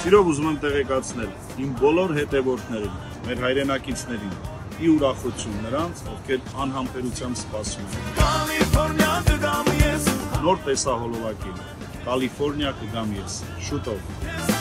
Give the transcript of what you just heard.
Սիրով ուզում եմ տեղեկացնել իմ բոլոր հետևորդներին, մեր հայրենակիցներին, ի ուրախություն նրանց, ովքեր անհամբերությամբ սպասում են։ Կալիֆոռնիա կգամ ես Նոր տեսահոլովակին Կալիֆոռնիա կգամ ես։ Շուտով։ Տերը